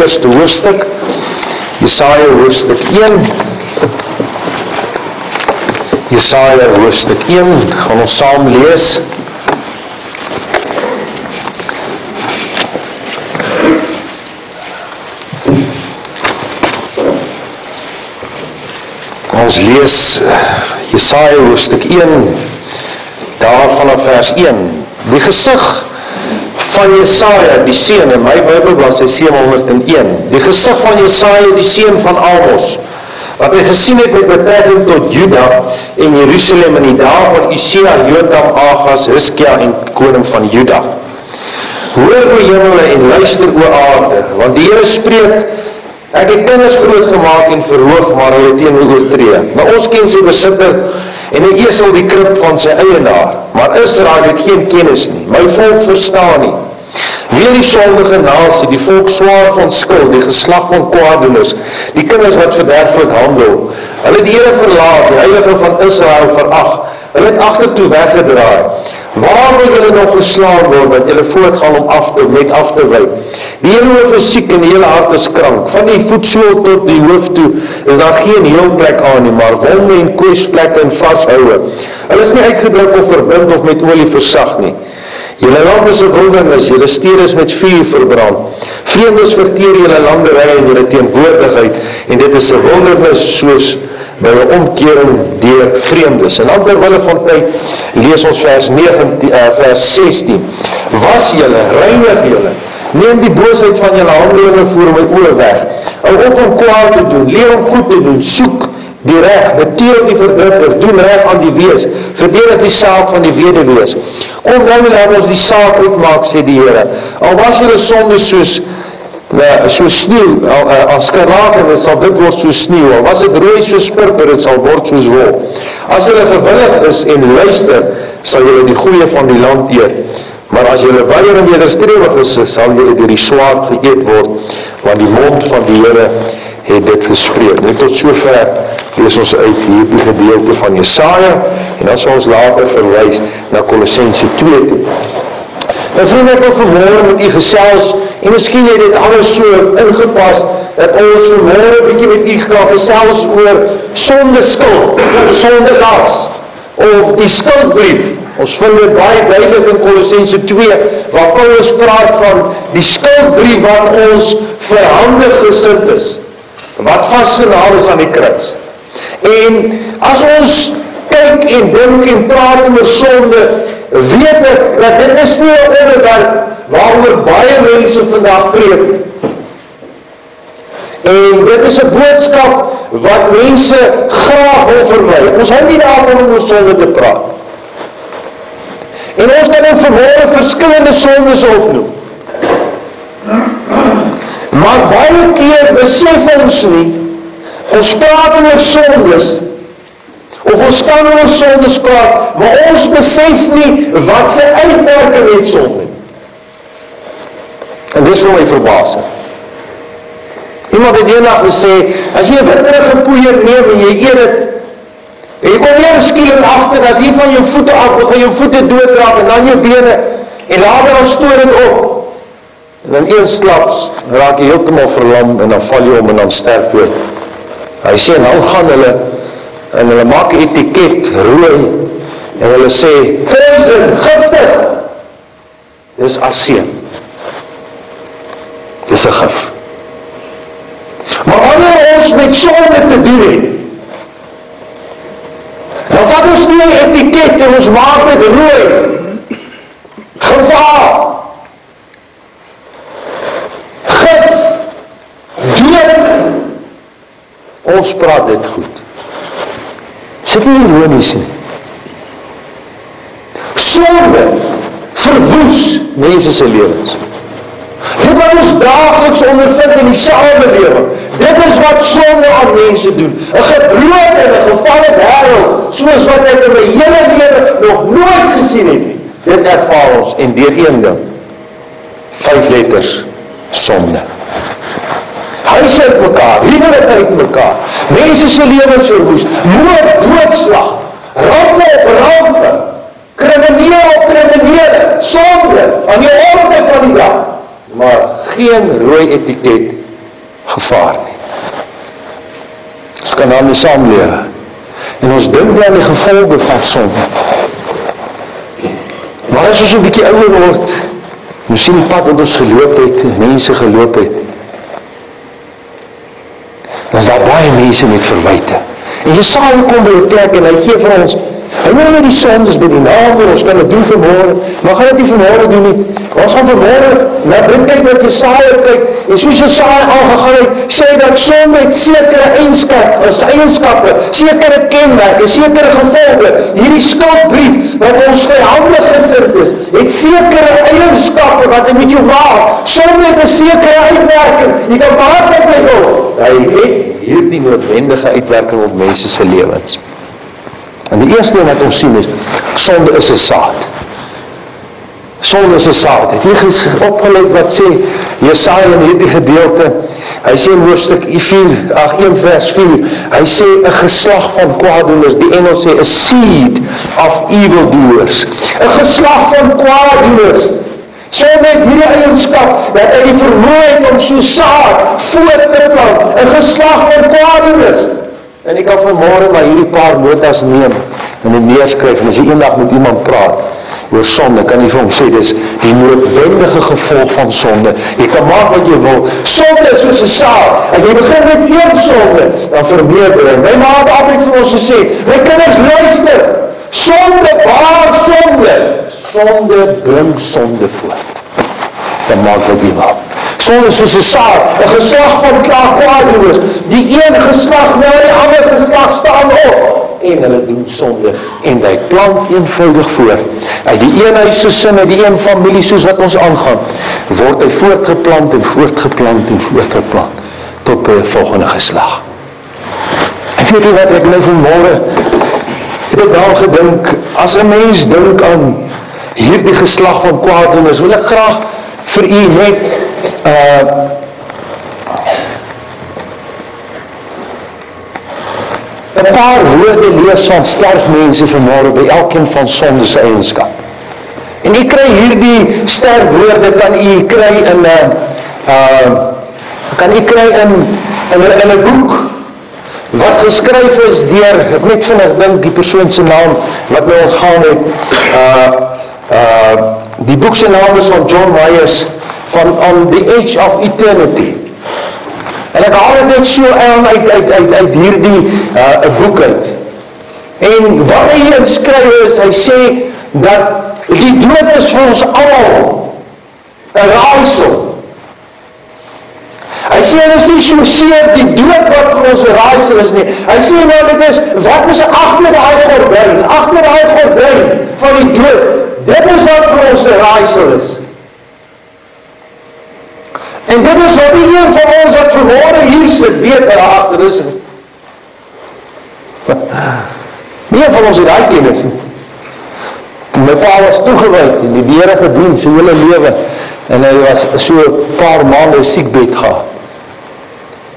eerste hoofstuk. Jesaja hoofstuk 1. Jesaja hoofstuk 1 gaan ons saam lees. Ons lees eh, Jesaja hoofstuk 1 daar vanaf vers 1. Die gesig van Jesaja die seun in my Bybel bladsy 701. Die gesig van Jesaja die seun van Amos wat hy gesien het met betrekking tot Juda en Jerusalem in die dae van Usia, Jotam, Agas, Hizkia en koning van Juda. Hoor o hemele en luister o aarde, want die Here spreek Ek het kinders groot gemaak en verhoog, maar hulle teen oortree. Maar ons ken sy besitter en 'n esel die krib van sy eienaar, maar Israel het geen kennis nie. My volk verstaan nie. Weer die sondige nasie, die volk swaar van skuld, die geslag van kwaadoeners, die kinders wat verderflik handel. Hulle het die Here verlaat, die heilige van Israel verag. Hulle het agtertoe weggedraai. Waar wil julle nog geslaan word dat julle voortgaan om af te met af te wy? Die hele hoof is siek en die hele hart is krank. Van die voetsool tot die hoof toe is daar geen heel plek aan nie, maar wonde en kwesplekke en vashoue. Hulle is nie uitgedruk of verbind of met olie versag nie. Julle land is 'n wildernis, julle stede is met vuur verbrand. Vreemdes verteer julle landery en julle teenwoordigheid en dit is 'n wildernis soos by 'n omkering deur vreemdes. En dan terwyl van tyd lees ons vers 19 uh, vers 16. Was julle reinig julle Neem die boosheid van julle hande en voer my oë weg. Hou op om kwaad te doen, leer om goed te doen, soek die reg, beteer die verdrukker, doen reg aan die wees, verdedig die saak van die weduwees. Kom nou laat ons die saak uitmaak sê die Here. Al was julle sonde soos Ja, so sneeu, as skarlate, dit sal dit word so sneeu. Al was dit rooi soos purper, dit sal word soos wol. As hulle gewillig is en luister, sal julle die goeie van die land eet. Maar as julle weier en wederstrewig is, sal julle deur die swaard geëet word, want die mond van die Here het dit gespreek. Net tot sover lees ons uit hierdie gedeelte van Jesaja en dan sal ons later verwys na Kolossense 2 toe. Nou vriende, ek wil vanmôre met u gesels en miskien het dit alles so ingepas dat ons vanmôre 'n bietjie met u graag gesels oor sonde skuld, sonde las of die skuldbrief. Ons vind dit baie duidelik in Kolossense 2 waar Paulus praat van die skuldbrief wat ons vir hande gesit is. Wat vasgenaal is aan die kruis. En as ons kyk en dink en praat oor sonde, weet ek dat dit is nie 'n onderwerp waaroor baie mense vandag preek. En dit is 'n boodskap wat mense graag wil vermy. Ons hou nie daarvan om oor sonde te praat. En ons kan in verhoor verskillende sondes opnoem. Maar baie keer besef ons nie ons praat oor sondes of ons kan oor sondes praat, maar ons besef nie wat se uitwerking het sonde. En dis vir my verbasing. Iemand het eendag gesê, as jy 'n witterige poeier neem en jy eet dit, en jy kom weer skielik agter dat jy van jou voete af begin jou voete doodraak en dan jou bene en later dan stoor dit op. En dan eensklaps raak jy heeltemal verlam en dan val jy om en dan sterf jy. Hy sê nou gaan hulle en hulle maak etiket rooi en hulle sê poison, giftig. Dis arsen. Dis 'n gif. Maar wanneer ons met sonde te doen het, dan vat ons nie etiket en ons maak dit rooi. Gevaar. Gif. Dood. Ons praat dit goed. Sit nie ironies nie. Sonde verwoes mense se lewens. Dit wat ons daagliks ondervind in die samelewing, dit is wat sonde aan mense doen. 'n Gebroke en 'n gevalle wêreld, soos wat ek in my hele lewe nog nooit gesien het nie. Dit ervaar ons en deur een ding. Vyf letters sonde. Huise uit mekaar, huwelike uit mekaar. Mense se lewens verwoes, moord, doodslag, rampe op rampe, kriminele op kriminele, sonde aan die orde van die dag. maar geen rooi etiket gevaar nie. Ons kan daarmee saamlewe. En ons dink dan die gevolge van sonde. Maar as ons 'n bietjie ouer word, ons sien die pad wat ons geloop het, mense geloop het. Is daar baie mense met verwyte. En Jesaja kom by 'n plek en hy gee vir ons Hy wil net die sondes by die naam vir ons kan dit doen vanmôre, maar gaan dit nie vanmôre doen nie. Ons gaan vanmôre na bring kyk wat Jesaja kyk. En soos Jesaja aangegaan het, sê dat sonde het sekere eienskappe, is eienskappe, sekere kenmerke, sekere gevolge. Hierdie skuldbrief wat ons vyhandig gesit is, het sekere eienskappe wat jy met jou maak. Sonde het 'n sekere uitwerking. Jy kan kyk met hom. Hy het hierdie noodwendige uitwerking op mense se lewens. En die eerste ding wat ons sien is sonde is 'n saad. Sonde is 'n saad. Het jy opgelet wat sê Jesaja in hierdie gedeelte? Hy sê in hoofstuk 4, ag 1 vers 4, hy sê 'n geslag van kwaaddoeners. Die Engels sê a seed of evildoers. 'n Geslag van kwaaddoeners. So met hierdie eienskap dat hy die vermoë het om so saad voort te plant, 'n geslag van kwaaddoeners. En ek kan vanmôre maar hierdie paar notas neem en dit neerskryf en as jy eendag met iemand praat oor sonde, kan jy vir hom sê dis die noodwendige gevolg van sonde. Jy kan maak wat jy wil. Sonde is soos 'n saad. As jy begin met een sonde, dan vermeerder dit. My ma het altyd vir ons gesê, "My kinders luister. Sonde baar sonde. Sonde bring sonde voort." Dan maak wat jy wil. Sonde soos 'n saad, 'n geslag van klaagkwaadloos. Die een geslag na die ander geslag staan op en hulle doen sonde en hy plant eenvoudig voort. Uit die een huis se sin, uit die een familie soos wat ons aangaan, word hy voortgeplant en voortgeplant en voortgeplant tot 'n volgende geslag. En weet jy wat ek nou vanmôre het ek daar gedink, as 'n mens dink aan hierdie geslag van kwaaddoeners, wil ek graag vir u net uh 'n paar woorde lees van sterfmense vanmôre by elkeen van sonde se eienskap. En u kry hierdie sterfwoorde kan u kry in 'n uh, uh kan u kry in in 'n in 'n boek wat geskryf is deur ek net vinnig dink die persoon se naam wat my ontgaan het uh uh die boek se naam is van John Myers van on the edge of eternity. En ek haal dit so uit uit uit uit hierdie uh 'n boek uit. En wat hy hier skryf is, hy sê dat die dood is vir ons almal 'n raaisel. Hy sê is nie so seer die dood wat vir ons 'n raaisel is nie. Hy sê maar dit is wat is agter daai gordyn, agter daai gordyn van die dood. Dit is wat vir ons 'n raaisel is. En dit is wat die een van ons wat verhoorde hier sit, weet wat daar agter is. Nie van ons het daai kennis nie. My pa was toegewyd en die Here gedien sy hele lewe en hy was so paar maande siekbed gehad.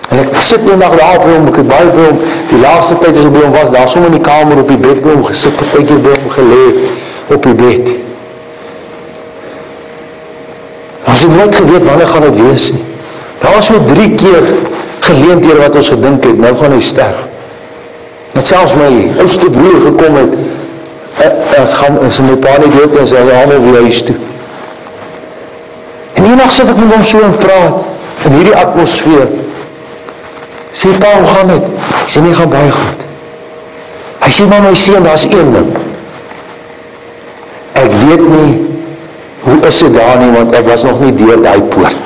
En ek sit net nog daar by hom, ek het baie by hom, die laaste tyd as ek by hom was, daar sommer in die kamer op die bed by hom gesit, ek het by hom gelê op die bed. Ons het nooit geweet wanneer gaan dit wees nie. Daar was so 3 keer geleenthede wat ons gedink het nou gaan hy sterf. Net selfs my oudste broer gekom het. Ek ek gaan is my pa nie dood en sy almal weer huis toe. En eendag sit ek met hom so en praat in hierdie atmosfeer. Sê pa, hoe gaan dit? Sy nie gaan baie goed. Hy sê maar my seun, daar's een ding. Ek weet nie Hoe is dit daar nie want ek was nog nie deur daai poort.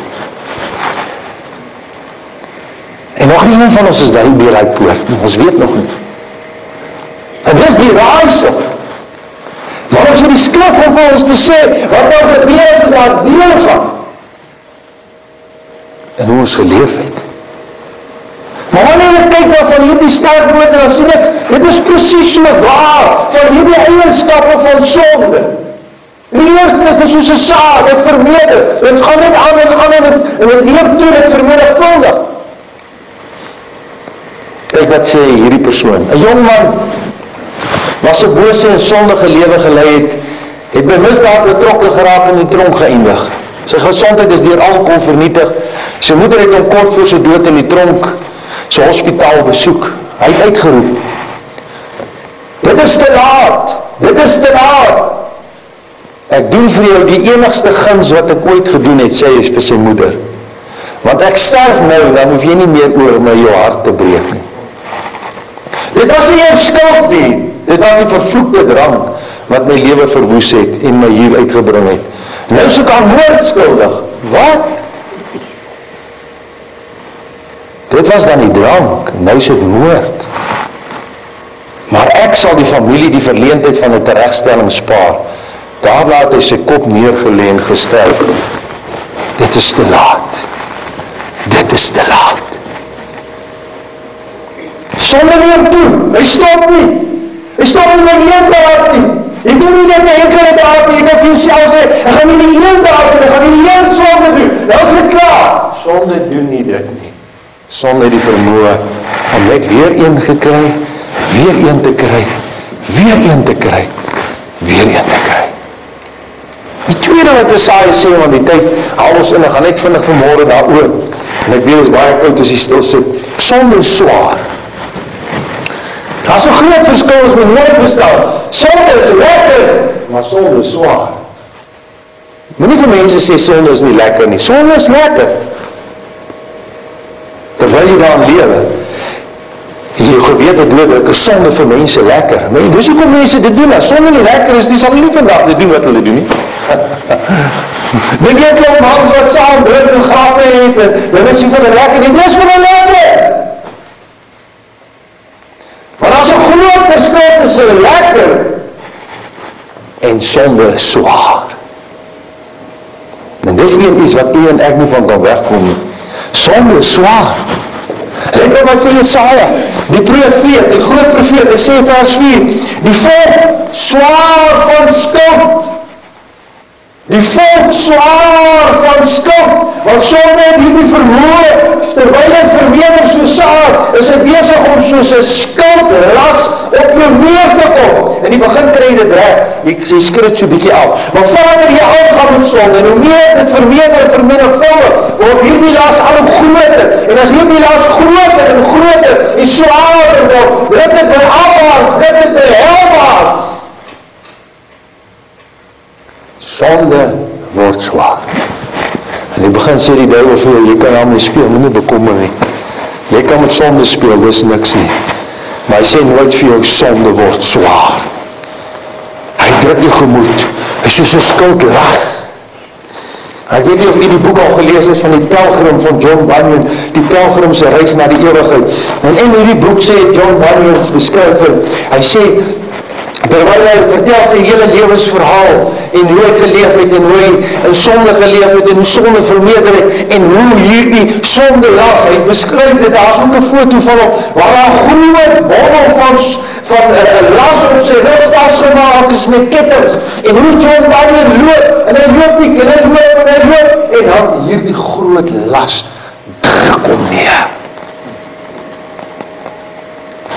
En nog nie een van ons is daai deur daai poort. Ons weet nog nie. En dis die raaisel. Maar as jy die skrif van ons te sê wat daar gebeur het daar deel van. En hoe ons geleef het. Maar wanneer ek kyk na van hierdie sterkwoorde dan sien ek dit is presies so waar van hierdie eienskappe van sonde. Die eerste is soos 'n saad, dit vermeerder. Dit gaan net aan en aan en en dit leef toe dit vermeerdervuldig. Kyk wat sê hierdie persoon. 'n Jong man was 'n bose en sondige lewe gelei het, het by misdaad betrokke geraak en die tronk geëindig. Sy gesondheid is deur alkohol vernietig. Sy moeder het hom kort voor sy dood in die tronk sy hospitaal besoek. Hy het uitgeroep: "Dit is te laat. Dit is te laat." Ek doen vir jou die enigste guns wat ek ooit gedoen het, sê hy vir sy moeder. Want ek sterf nou, dan hoef jy nie meer oor my jou hart te breek nie. Dit was nie jou skuld nie. Dit was die vervloekte drank wat my lewe verwoes het en my hier uitgebring het. Nou is ek aan moord skuldig. Wat? Dit was dan die drank, nou is dit moord. Maar ek sal die familie die verleentheid van 'n teregstelling spaar. Daar laat hy sy kop neergelê en gesterf. Dit is te laat. Dit is te laat. Sonder neem toe. Hy stop nie. Hy stop nie met een daad nie. Ek doen nie net 'n enkele daad nie. Ek het jouself sê, ek gaan nie die een daad doen, ek gaan nie die een sonde doen. Nou is dit klaar. Sonde doen nie dit nie. Sonder die vermoë om net weer een gekry, weer een te kry, weer een te kry, weer een te kry. Die tweede wat Jesaja sê want die tyd haal ons in, ek gaan net vinnig vanmôre daaroor. En ek weet ons baie oud as jy stil sit. Sonde is swaar. Daar's 'n groot verskil as met nooit verstaan. Sonde is lekker, maar sonde is swaar. Moenie vir mense sê sonde is nie lekker nie. Sonde is lekker. Terwyl jy daarin lewe, jy geweet dat dood is sonde vir mense lekker. Maar dis hoekom mense dit doen. As sonde nie lekker is, dis hulle nie vandag dit doen wat hulle doen nie. Dink jy klop mans wat saam drink en grawe het en hulle sê vir hulle lekker, dit is vir hulle lekker. Maar as 'n groot verskil tussen lekker en sonde swaar. En dis een iets wat u en ek nie van kan wegkom nie. Sonde swaar. Let op wat sê Jesaja, die profeet, die groot profeet, hy sê vers 4, die volk swaar van skuld Die volk swaar van skuld, want sonder het hierdie verhoor, terwyl het verweer so saar, is het bezig om soos een skuld ras op jou neer te kom. In die begin krijg dit reg, ek sê skrit so bykie af. Maar vader jy afgaan met sonde, en hoe meer het vermeerder en vermenigvuldig, word hierdie las al hoe groter, en as hierdie las groter en groter, en zwaarder word, dit het by afwaans, dit het by helwaans, sonde word swaar. En die begin sê die vir jou, jy kan daarmee speel, moet nie bekommer nie. Jy kan met sonde speel, dis niks nie. Maar hy sê nooit vir jou, sonde word swaar. Hy druk jou gemoed, hy soos een skuld las. Ek weet nie of jy die boek al gelees is van die pelgrim van John Bunyan, die pelgrimse reis na die eeuwigheid. En in die boek sê John Bunyan beskryf, hy sê, terwyl hy vertel sy hele levensverhaal en hoe hy geleef het en hoe hy in sonde geleef het en hoe sonde vermeerder het en hoe hierdie sonde las, hy beskryf dit, daar is ook een foto van hom, waar daar groot bommel van, van uh, las op sy rug vastgemaakt is met ketters en hoe John Bunyan loop en hy loop nie, en hy loop en hy loop en dan hierdie groot las druk om neer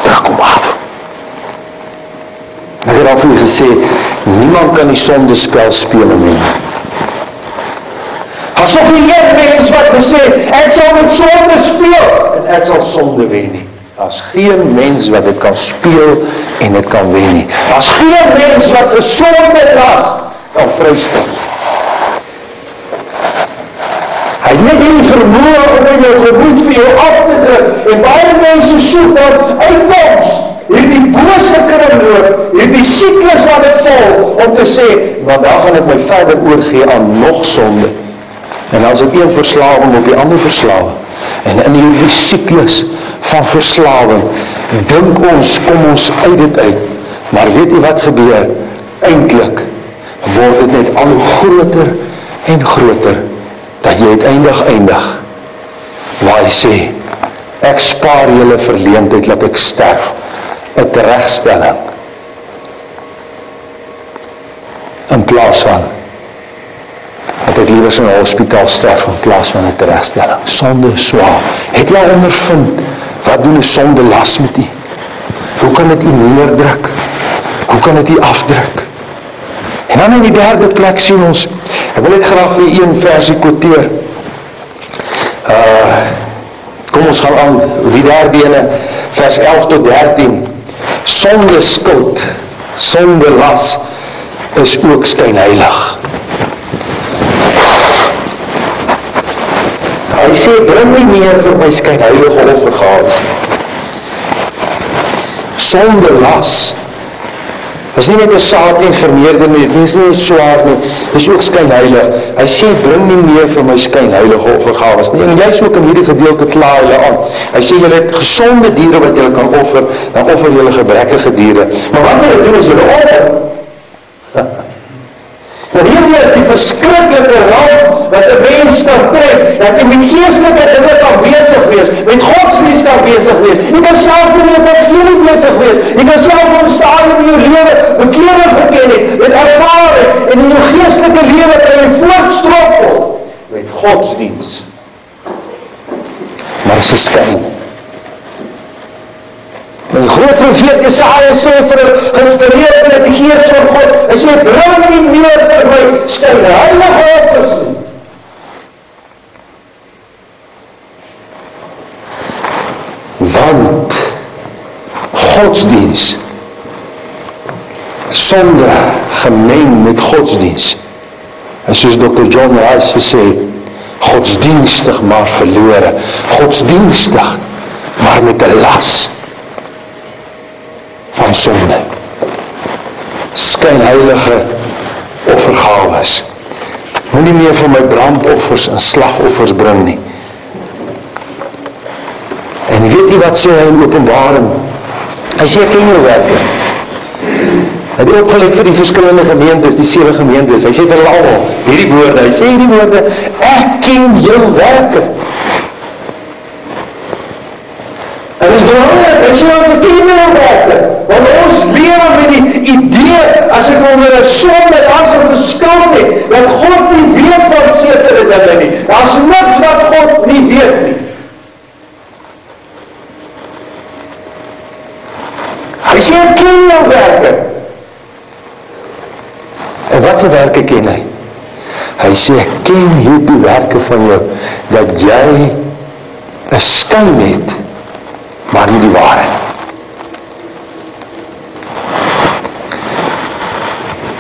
druk om af Het al vir gesê, niemand kan die sonde spel speel nie. Asof die een mens wat gesê, ek sal met sonde speel, en ek sal sonde wen nie. As geen mens wat dit kan speel en dit kan wen nie. As geen mens wat die sonde las, kan vrystel. Hy het net die vermoë om jou gemoed vir jou af te druk, en baie mense soek daar uitkomst, hierdie bose kringloop, hierdie siklus wat het vol, om te sê, want daar gaan ek my verder oorgee aan nog sonde. En as ek een verslaving op die ander verslaving, en in hierdie siklus van verslaving, dink ons, kom ons uit dit uit, maar weet jy wat gebeur? Eindelijk word het net al groter en groter, dat jy uiteindig eindig, waar hy sê, ek spaar jylle verleendheid, laat ek sterf, 'n teregstelling in plaas van dat ek liewer in 'n hospitaal sterf in plaas van 'n teregstelling. Sonde swaar. Het jy ondervind wat doen 'n sonde las met u? Hoe kan dit u neerdruk? Hoe kan dit u afdruk? En dan in die derde plek sien ons Ek wil net graag vir een versie quoteer. Uh kom ons gaan aan wie daardene vers 11 tot 13. Sonde skuld, sonde las is ook skynheilig. Hy sê bring nie meer vir my skynheilige offergawes nie. Sonde las Dit is nie net 'n saad en vermeerder nie, dit is nie swaar nie. Dit is ook skynheilig. Hy sê bring nie meer vir my skynheilige offergawes nie. En jy's ook in hierdie gedeelte kla hulle aan. Hy sê julle het gesonde diere wat julle kan offer, dan offer julle gebrekkige diere. Maar wat jy doen is julle offer Maar hier is die verskriklike ramp wat 'n mens kan tref, dat jy met geestelike dinge kan besig wees, met godsdienst kan besig wees. Jy kan self in die evangelie besig wees. Jy kan self op staan in jou lewe bekering geken het, met ervaring en in jou geestelike lewe kan jy voortstroppel met godsdienst. Maar dit is skyn. Die groot profeet Jesaja sê vir geïnspireerd met die Gees van God, hy sê bring nie meer vir my skyn heilige offers nie. Want godsdiens sonde gemeng met godsdiens. En soos Dr. John Rice gesê, godsdienstig maar verlore, godsdienstig maar met 'n las van sonde. Skynheilige offergawes. Moenie meer vir my brandoffers en slagoffers bring nie. En weet jy wat sê hy in Openbaring? Hy sê ken jou werke. Hy het opgelek vir die verskillende gemeentes, die sewe gemeentes. Hy sê vir hulle almal hierdie woorde. Hy sê hierdie woorde: Ek ken jou werke. En is belangrijk, ek sê wat die teameel werke, want ons lewe met die idee, as ek onder een sonde as een verskil nie, dat God nie weet van sekere dinge nie, daar is niks wat God nie weet nie. Hy sê, ek ken jou werke. En wat die werke ken hy? Hy sê, ek ken hierdie werke van jou, dat jy een skyn het, maar nie die waarheid.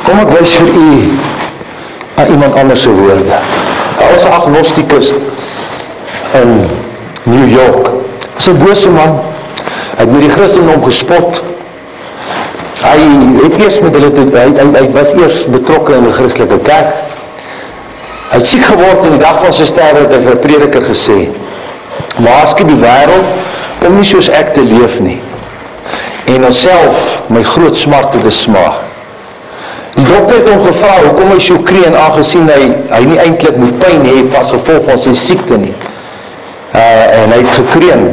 Kom ek wys vir u aan iemand anders se woorde. Daar was 'n agnostikus in New York. Dis 'n bose man. Het met die Christendom gespot. Hy het eers met hulle te hy, hy, hy was eers betrokke in 'n Christelike kerk. Hy het siek geword en die dag van sy sterwe het hy vir prediker gesê: "Waarsku die wêreld om nie soos ek te leef nie en onsself my groot smarte te smaak. Die dokter het hom gevra hoekom hy so kreun aangesien hy hy nie eintlik moet pyn hê as gevolg van sy siekte nie. Uh en hy het gekreun.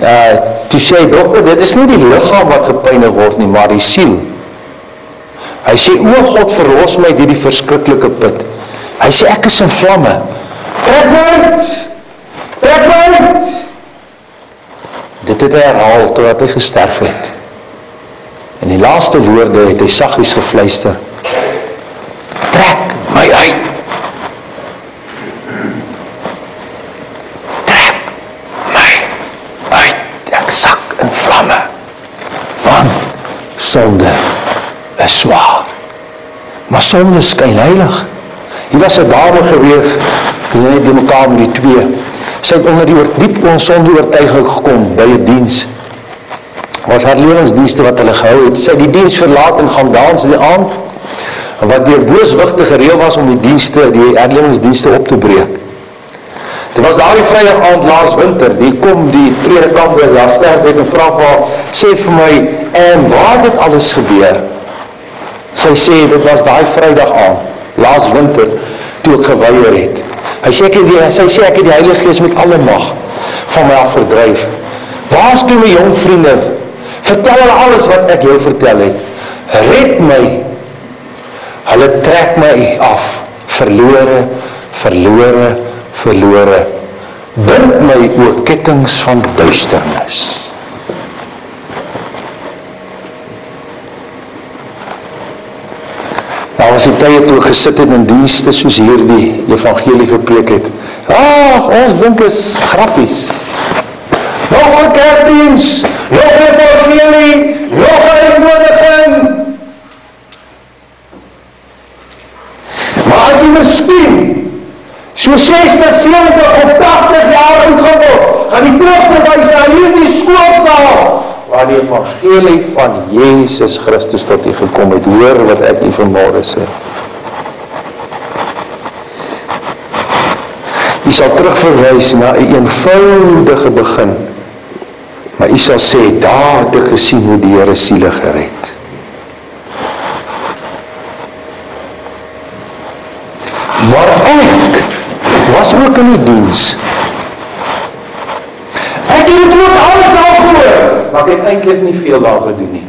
Uh toe sê dokter dit is nie die liggaam wat gepynig word nie, maar die siel. Hy sê o God verlos my uit hierdie verskriklike put. Hy sê ek is in vlamme. Trek my uit. Trek my uit. Dit het hy herhaal totdat hy gesterf het. En die laaste woorde het hy saggies gefluister. Trek my uit. Trek my uit. Ek sak in vlamme. Want sonde is swaar. Maar sonde skyn heilig. Hier was 'n dame gewees, die net die mekaar met die twee sy het onder die diep onsonde oortuiging gekom by 'n diens. Was haar lewensdienste wat hulle gehou het. Sy het die diens verlaat en gaan dans in die aand. Wat deur booswigte gereël was om die dienste, die herlewingsdienste op te breek. Dit was daardie Vrydag aand laas winter, die kom die predikant by daar sterf en vra vir haar, sê vir my, "En waar het dit alles gebeur?" Sy sê dit was daai Vrydag aand, laas winter, toe ek geweier het. Hy sê ek het die hy sê ek het die Heilige Gees met alle mag van my af verdryf. Waar is toe my jong vriende? Vertel hulle alles wat ek jou vertel het. Red my. Hulle trek my af. Verlore, verlore, verlore. Bind my oor kettinge van duisternis. Daar was die tye toe gesit het in dienste soos hierdie evangelie gepreek het. Ag, ons dink is grappies. Nog 'n kerkdiens, nog 'n evangelie, nog 'n uitnodiging. Maar as jy miskien so 60, 70 of 80 jaar oud geword, gaan die terug wys na hierdie skoolsaal waar die evangelie van Jesus Christus tot u gekom het. Hoor wat ek u vanmôre sê. U sal terugverwys na een eenvoudige begin. Maar u sal sê, daar het ek gesien hoe die Here siele gered. Maar ek was ook in die diens. Ek het dit ook alles al gehoor, maar ek het eintlik nie veel daaroor gedoen nie.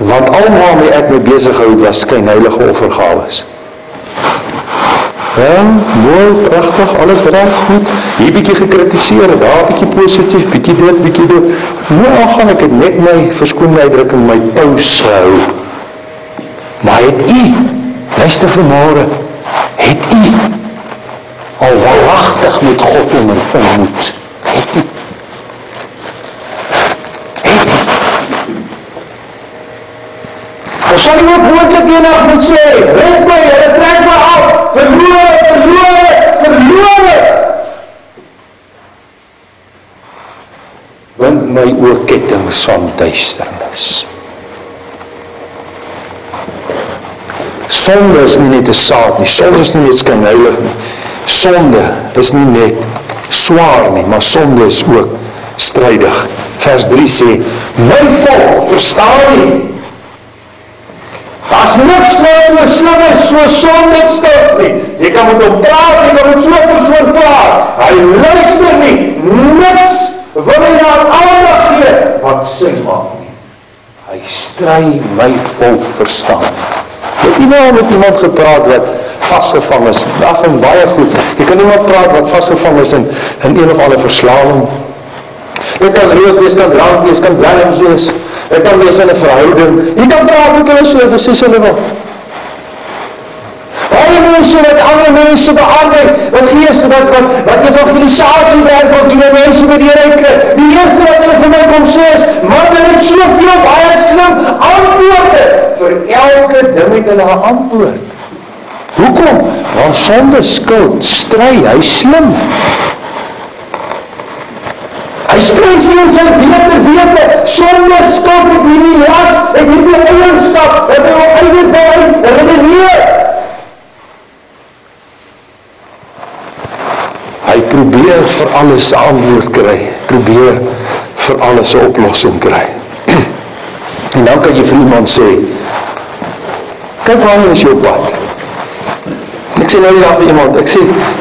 Want almal waarmee ek mee besig gehou het was skynheilige offergawes. Ja, mooi, pragtig, alles reg, goed. Hier bietjie gekritiseer, daar bietjie positief, bietjie dit, bietjie dit. Nou gaan ek dit net my verskoon my uitdrukking my pause hou. Maar het u, luister vanmôre, het u al waaragtig met God ontmoet? Het u? Het u? Ons sal nie moontlik eendag moet sê, red my, Here, trek my af, verloor, verloor, verloor. Want my oorkettings van duisternis. Sonde is nie net 'n saad nie, sonde is nie net skynheilig nie. Sonde is nie net swaar nie, maar sonde is ook strydig. Vers 3 sê: "My volk verstaan nie Daar's niks wat so slim is so sonde stil nie. Jy kan met hom praat, jy kan met so persoon praat. Hy luister nie. Niks wil hy na aandag gee wat sin maak nie. Hy stry my volk verstaan. Het jy nou met iemand gepraat wat vasgevang is? Ag, en baie goed. Jy kan iemand praat wat vasgevang is in in een of ander verslawing. Dit kan rook wees, kan drank wees, kan dwelms wees. Dit kan wees in 'n verhouding. Jy kan praat met hulle so, dis soos hulle wil. Baie mense wat ander mense beander, wat gees wat wat wat evangelisasie werk wat die mense met die kry. Die eerste wat hulle vir my kom sê is, "Maar hulle het soveel baie slim antwoorde vir elke ding het hulle 'n antwoord." Hoekom? Want sonde skuld stry, hy slim. Hy hier in sy beter wete, sonder skuld het hierdie las, het hierdie eienskap, het hy op eie bou redeneer. Hy probeer vir alles antwoord kry, probeer vir alles 'n oplossing kry. en dan kan jy vir iemand sê, kyk waar is jou pad? Ek sê nou net vir iemand, ek sê,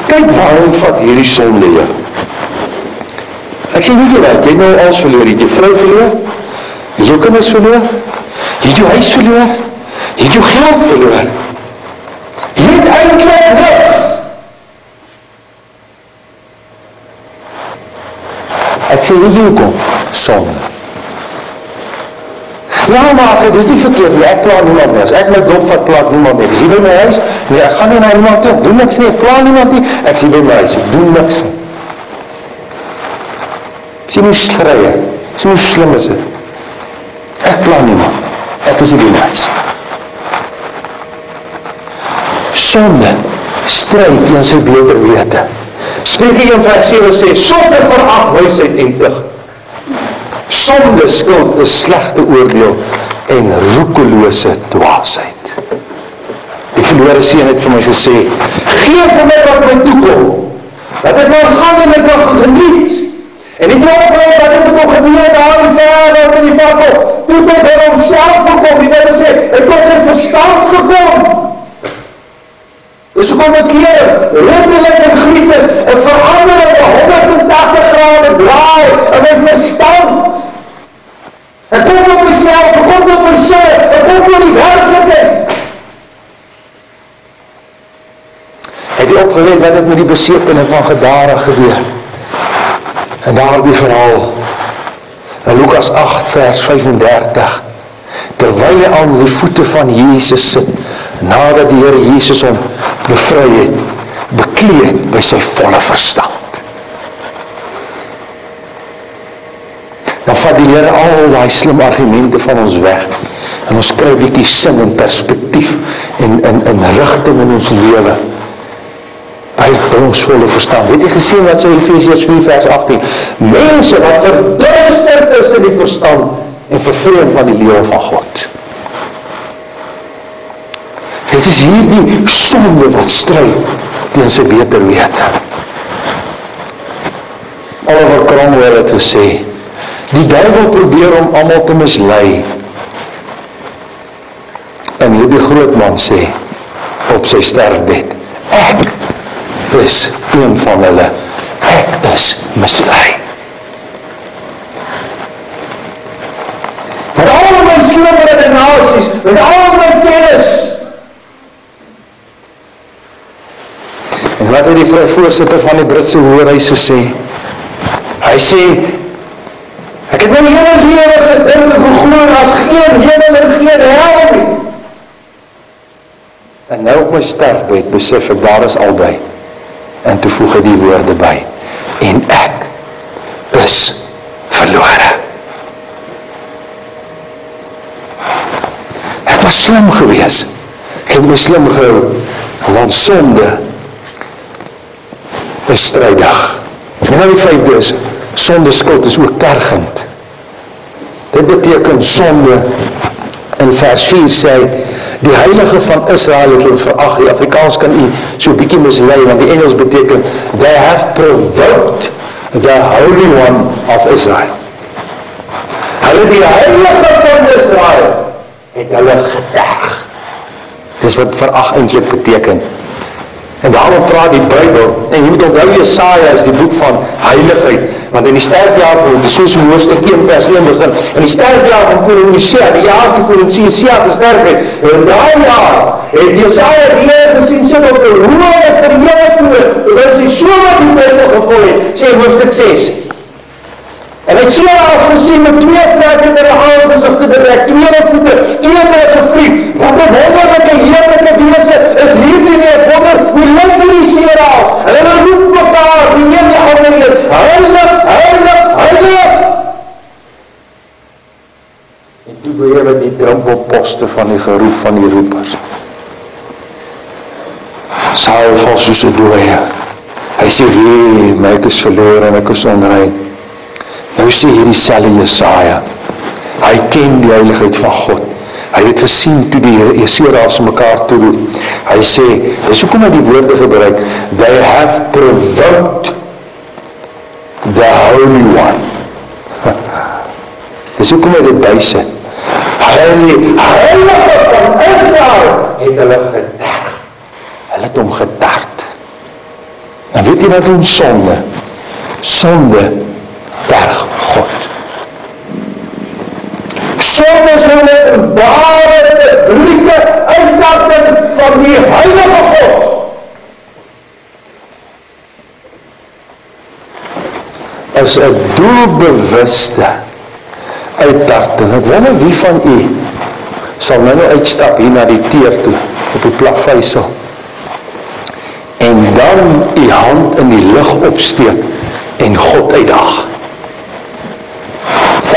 kyk waar vat hierdie sonde jou? Ek sê weet jy wat, jy het nou alles verloor, jy het jou vrou verloor, jy het jou kinders verloor, jy het jou huis verloor, jy het jou geld verloor. Jy het eintlik niks. Ek sê jy hoekom? Sonde. Ja, maar dit is nie verkeerd nie. Ek pla niemand nie. As ek my dop vat, pla niemand nie. Ek sê by my huis, nee, ek gaan nie na iemand toe. Doen niks nie. Ek pla niemand nie. Ek sê by my huis, ek doen niks nie. Sien hoe skrye. Sien hoe slim is dit. Ek plan niemand. Ek is die mens. Sonde stry teen sy beter wete. Spreuke 1 vers 7 sê: "Sonde verag wysheid en tug." Sonde skuld is slegte oordeel en roekelose dwaasheid. Die verlore seun het vir my gesê: "Gee vir my wat my toekom. Dat ek nou gaan en ek kan geniet." En die troon wat het ook gebeur daar in ver in die pad. Toe het hy homself gekom, die Here sê, ek het sy verstand gekom. Dis kom 'n keer, letterlik en griefes, 'n verandering op 180 grade draai in my verstand. Ek kom op myself, ek kom op die werklikheid. Het jy opgelet wat het met die besekenis van Gadara gebeur? En daardie verhaal In Lukas 8 vers 35 terwyl hy aan die voete van Jesus sit nadat die Here Jesus hom bevry het bekleed by sy volle verstand dan vat die Here al daai slim argumente van ons weg en ons kry 'n bietjie sin en perspektief en in in rigting in ons lewe by ons volle verstand. Het jy gesien wat sê Efesiërs 4 vers 18? Mense wat verduister is in die verstand en vervreem van die lewe van God. Dit is hierdie sonde wat stryd teen sy beter wete. Oliver Cromwell het gesê, die duiwel probeer om almal te mislei. En hierdie groot man sê op sy sterfbed, ek is een van hulle. Ek is mislei. Met al my slimme redenasies, met al my kennis. En wat het die vrou voorsitter van die Britse hoorhuis gesê? Hy sê ek het my hele lewe gedink en geglo as geen hemel en geen hel nie. En nou op my sterfbed besef ek daar is albei. En toe voeg hy die woorde by. En ek is verlore. Ek was slim geweest. Ek het my slim gehou. Want sonde is strydig. En nou die vyfde is sonde skuld is ook tergend. Dit beteken sonde in vers 4 sê die heilige van Israel het hulle verag. Die Afrikaans kan u so 'n bietjie mislei want die Engels beteken they have provoked the holy one of Israel. Hulle die heilige van Israel het hulle gedag. Dis wat verag eintlik beteken. En daarom praat die Bybel en jy moet onthou Jesaja is die boek van heiligheid want in die sterfjaar van die soos in hoofstuk 1 vers 1 begin in die sterfjaar van koning Jesaja die jaar toe koning Jesaja gesterf het en daai jaar het Jesaja die Here gesien sit op 'n hoë verhewe toer en hy sê so wat die Bybel gevoel het sê hoofstuk 6 En hy sê al gesien met twee die hand is op te bedek, twee voete, twee met gevlieg. Wat 'n wonderlike heerlike wese is hierdie nie wonder hoe lyk hierdie seer af. En hulle roep mekaar, die een die ander een, heilig, heilig, heilig. En toe beheer die drempelposte van die geroep van die roepers. Saul val soos 'n dooie. Hy sê, "Wie, my ek is verlore en ek is onrein." Nou sê hierdie selfe Jesaja. Hy ken die heiligheid van God. Hy het gesien toe die Jesaja se mekaar toe roep. Hy sê, dis hoekom hy die woorde gebruik, they have provoked the holy one. dis hoekom hy dit bysit. Heilige, heilige van Israel het hulle gedag. Hulle het hom gedart. En weet jy wat doen sonde? Sonde berg God. Soms is hulle ware rieke uitdaging van die heilige God. As 'n doelbewuste uitdaging. Ek wonder wie van u sal nou uitstap hier na die teer toe op die plaveisel en dan u hand in die lug opsteek en God uitdaag.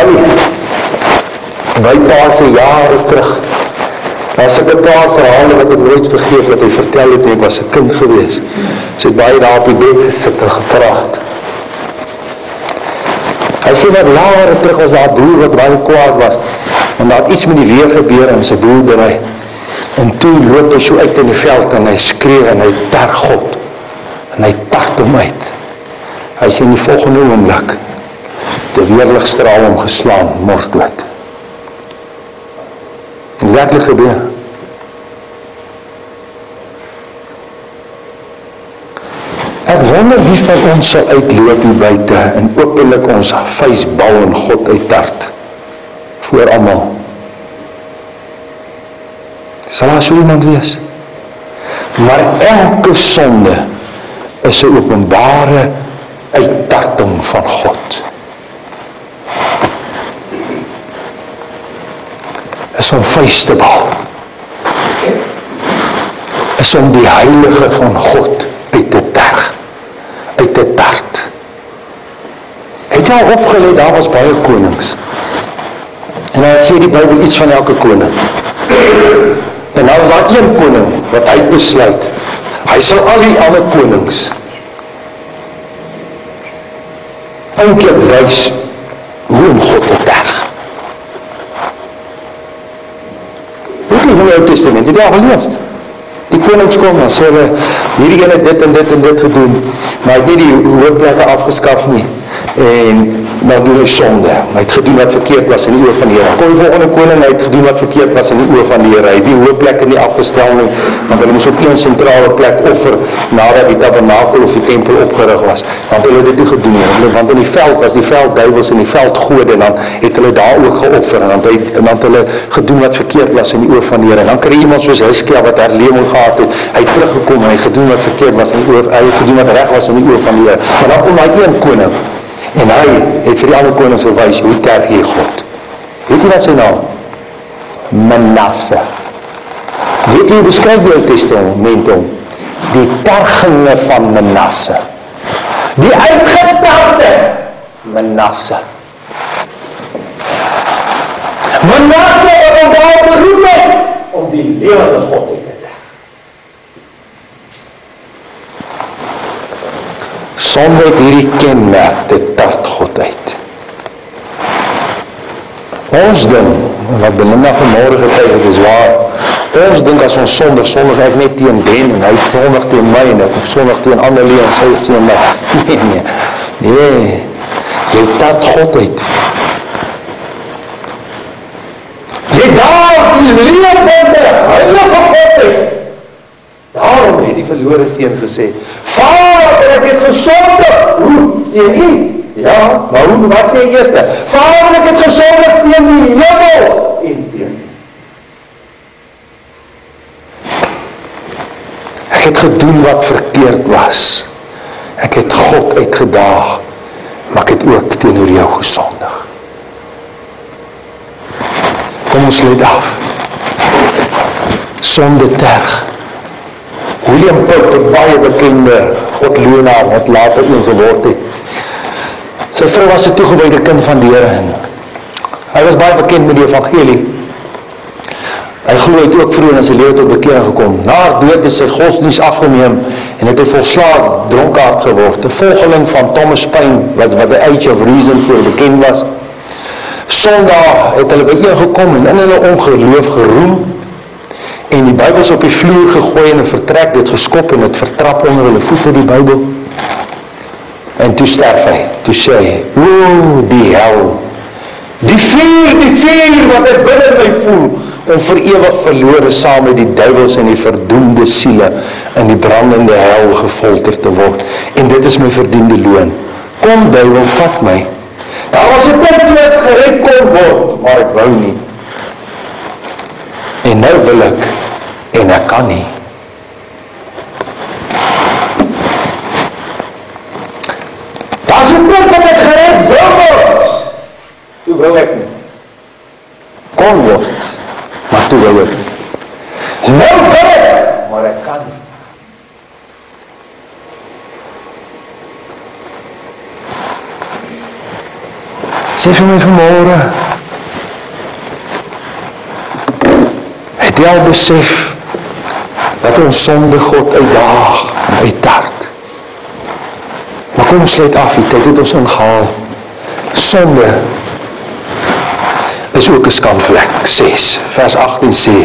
Sally, my pa se jare terug, was ek 'n paar verhale wat ek nooit vergeet wat hy vertel het, ek was 'n kind gewees. Sy het baie daar op die bed gesit en gepraat. Hy sê dat jare terug was daar 'n boer wat baie kwaad was en daar iets met die weer gebeur in sy boerdery. En toe loop hy so uit in die veld en hy skree en hy terg God. En hy tart hom uit. Hy sê in die volgende oomblik die weerligstraal hom geslaan, mors dood. En wat het gebeur? Ek wonder wie van ons sal uitloop hier buite en openlik ons vuisbal in God uittart voor almal. Sal daar so iemand wees? Maar elke sonde is 'n openbare uittarting van God. Is om vuis te bal. Is om die heilige van God uit te terg, uit te tart. Het jy al opgelet daar was baie konings? En dan sê die Bybel iets van elke koning. En nou is daar een koning wat hy besluit. Hy sal al die ander konings eintlik wys hoe om God te terg. Dit is die Ou Testament. Dit is al gelees. Die konings kom en sê hulle hierdie ene dit en dit en dit gedoen, maar het nie die hoofplekke afgeskaf nie en maar doen hy sonde. Hy het gedoen wat verkeerd was in die oë van die Here. Kom volgende koning, hy het gedoen wat verkeerd was in die oë van die Here. Hy het die hoofplekke nie afgestel nie, want hulle moes op een sentrale plek offer nadat die tabernakel of die tempel opgerig was. Want hulle het dit nie gedoen nie. Hulle want in die veld was die veld duiwels en die veld gode en dan het hulle daar ook geoffer en dan het en dan het hulle gedoen wat verkeerd was in die oë van die Here. Dan kry iemand soos Hizkia wat herlewing gehad het. Hy het teruggekom en hy gedoen wat verkeerd was in die oë hy het gedoen wat reg was in die oë van die Here. Maar dan kom hy een koning En hy het vir die ander konings gewys hoe terg jy God. Weet jy wat sy naam? Manasse. Weet jy beskryf die testament om die terginge van Manasse. Die uitgetarde Manasse. Manasse wat hom daar beroep het om die lewende God te Sonde het hierdie kenmerk, dit tart God uit. Ons ding, wat Belinda vanmorgen gesê het, is waar, ons dink as ons sondig, sondig ek net teen Ben, en hy sondig teen my, en ek sondig teen ander lee, en sy teen my. Nee, nee, nee, jy tart God uit. Jy daar, die leefbende, heilige God uit. Daarom het die verlore seun gesê: "Vader, ek het gesondig." Hoe? Teen U? Ja, maar hoe wat sê eers? "Vader, ek het gesondig teen die hemel en teen U." Ek het gedoen wat verkeerd was. Ek het God uitgedaag, maar ek het ook teenoor jou gesondig. Kom ons lê af. Sonde terg. William Pitt, 'n baie bekende godloonaar wat later een geword het. Sy vrou was 'n toegewyde kind van die Here en hy was baie bekend met die evangelie. Hy glo het ook vroeg in sy lewe tot bekering gekom. Na dood is sy godsdiens afgeneem en het hy volslaag dronkaard geword. 'n Volgeling van Thomas Paine wat wat die Age of Reason voor bekend was. Sondag het hulle byeengekom en in hulle ongeloof geroem en die Bybels op die vloer gegooi en 'n vertrek dit geskop en dit vertrap onder hulle voete die Bybel. En toe sterf hy. Toe sê hy: "O, die hel. Die vuur, die vuur wat ek binne my voel om vir ewig verlore saam met die duiwels en die verdoemde siele in die brandende hel gefolter te word. En dit is my verdiende loon. Kom duiwel, vat my. Daar was 'n tyd toe ek gered kon word, maar ek wou nie. En nou wil ek en ek kan nie. Daar is 'n punt wat ek gered wil word. Toe wil ek nie. Kon word, maar toe wil ek nie. Nou wil ek, maar ek kan nie. Sê vir my vanmôre, al besef dat ons sonde God uitdaag, uitdart? Maar kom ons sluit af, die tyd het ons ingehaal. Sonde is ook 'n skandvlek, 6 vers 18 sê: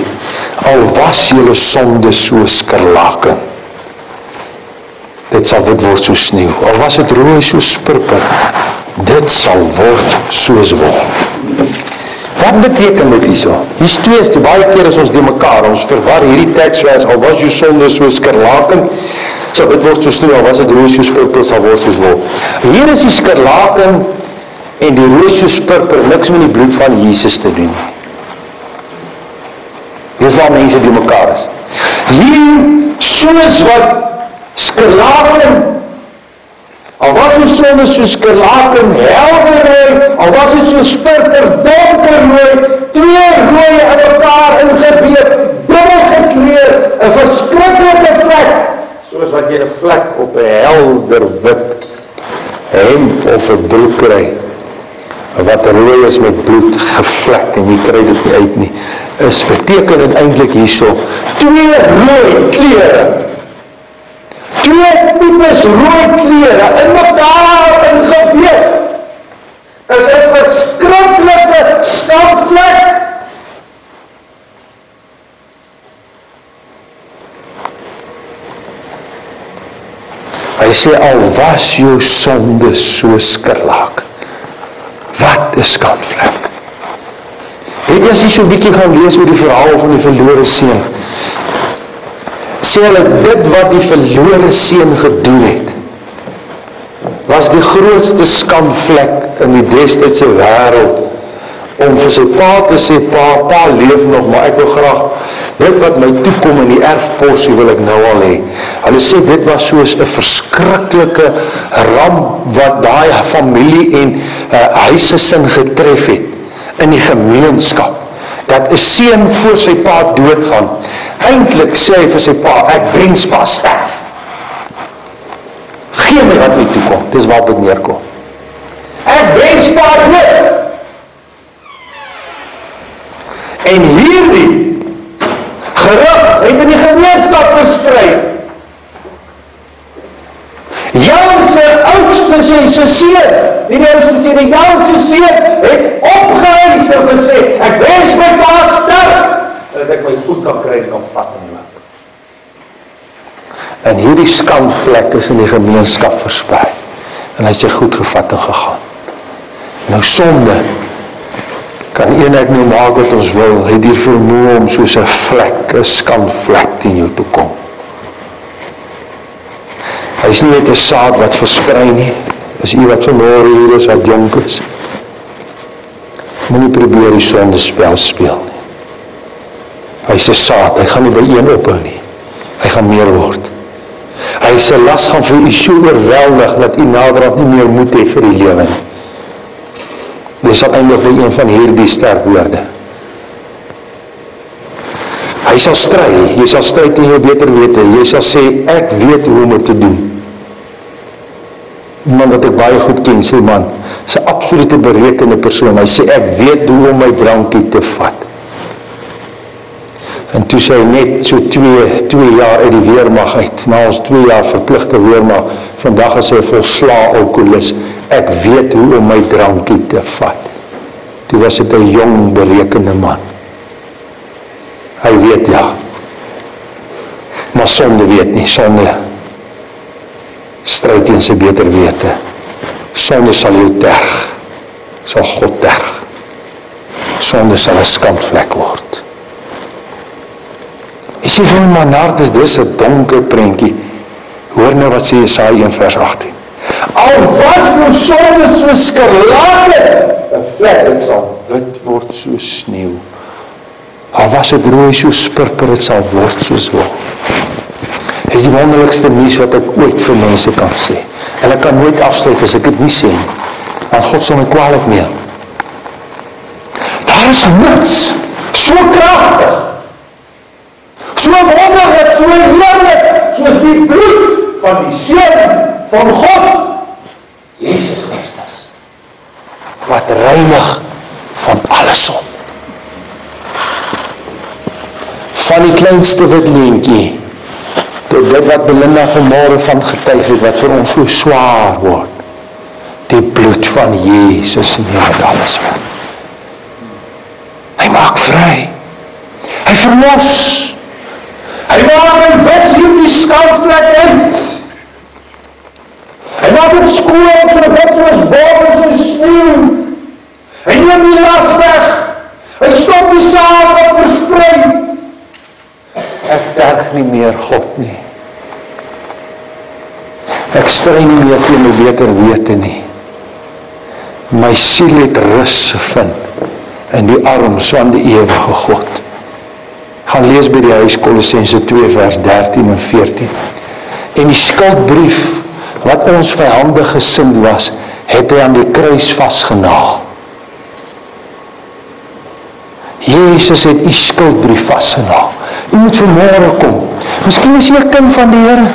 Al was julle sonde so skarlaken, dit sal dit word so sneeu. Al was dit rooi soos purper, dit sal word soos wol. Wat beteken dit hierso? Hier's twee, die baie keer as ons die mekaar, ons verwar hierdie teksvers al was jou sonde so skarlaken, so dit word so sneeu, was dit rooi soos purper sal word soos wol. Hier is die skarlaken en die rooi soos purper niks met die bloed van Jesus te doen. Dis waar mense die mekaar is. Hier soos wat skarlaken Al was die son so skerlaken helder rooi, al was dit so spurter donker rooi, twee rooi aan mekaar ingebeet, dubbel gekleur, 'n verskriklike vlek, soos wat jy 'n vlek op 'n helder wit hemp of 'n broek kry. Wat rooi is met bloed gevlek en jy kry dit nie uit nie. Is beteken dit eintlik hierso twee rooi kleure twee tipes rooi klere in mekaar ingeweef. Is 'n verskriklike skampvlek. Hy sê al was jou sonde so skerlak. Wat 'n skampvlek. Het jy as jy so 'n bietjie gaan lees oor die verhaal van die verlore seun? Sê hulle dit wat die verlore seun gedoen het was die grootste skamvlek in die destydse wêreld. Om vir sy pa te sê pa pa leef nog maar ek wil graag dit wat my toekom in die erfporsie wil ek nou al hê. Hulle sê dit was soos 'n verskriklike ramp wat daai familie en uh, huise sin getref het in die gemeenskap dat 'n seun voor sy pa doodgaan. Eintlik sê hy vir sy pa, ek wens pa sterf. Geen my wat nie toe kom. Dis waar dit neerkom. Ek wens pa dood. En hierdie gerug het in die gemeenskap versprei. Jan se oudste sê se seun, die mense sê die Jan se seun het opgehuis en gesê, ek wens my pa sterf, sodat ek my voet kan kry en kan vat en loop. En hierdie skamvlek is in die gemeenskap versprei. En hy het sy goed gevat en gegaan. Nou sonde kan een ek nou maak wat ons wil, hy die vermoë om soos 'n vlek, 'n skamvlek teen jou toe kom. Hy is nie net 'n saad wat versprei nie. Is u wat vanmôre hier is wat jonk is. Moenie probeer die sonde spel speel nie. Hy 'n saad, hy gaan nie by een ophou nie. Hy gaan meer word. Hy se las gaan vir u so oorweldig dat u naderhand nie meer moed het vir die lewe nie. Dis eintlik een van hierdie sterk woorde. Hy sal stry, jy sal stry teen jou beter wete. Jy sal sê ek weet hoe om dit te doen. Iemand wat ek baie goed ken, sê man, is 'n absolute berekende persoon. Hy sê ek weet hoe om my drankie te vat. En toe sê hy net so 2 2 jaar uit die weermag uit. Na ons 2 jaar verpligte weermag, vandag is hy volslaa alkoholus. Ek weet hoe om my drankie te vat. Toe was dit 'n jong berekende man. Hy weet ja. Maar sonde weet nie, sonde stry teen sy beter wete. Sonde sal jou terg. Sal God terg. Sonde sal 'n skandvlek word. Is jy van my hart is dis 'n donker prentjie. Hoor nou wat sê Jesaja 1 vers 18. Al wat jou sonde so skerlake, 'n vlek sal wit word so sneeu. Al was dit rooi so spurper, dit sal word soos wol. Dit is die wonderlikste nuus wat ek ooit vir mense kan sê. Ek kan nooit afsluit as ek dit nie sê nie. Want God sal my kwaadlik neem. Daar is niks so kragtig. So wonderlik, so heerlik, soos die bloed van die seun van God, Jesus Christus. Wat reinig van alle sonde van die kleinste wit leentjie tot dit wat Belinda vanmôre van getuig het wat vir ons so swaar word. Die bloed van Jesus neem dit alles weg. Hy maak vry. Hy verlos. Hy maak my bes hier die skouplek uit. Hy maak het skoon vir wat ons boven sy sneeuw. Hy neem die las weg. Hy stop die saad wat verspreid ek terg nie meer God nie. Ek stry nie meer teen my beter wete nie. My siel het rus gevind in die arms van die ewige God. Gaan lees by die huis Kolossense 2 vers 13 en 14. En die skuldbrief wat ons vyandige gesind was, het hy aan die kruis vasgenaal. Jesus het u skuldbrief vasgenaal. U moet vanmôre kom. Miskien is jy 'n kind van die Here.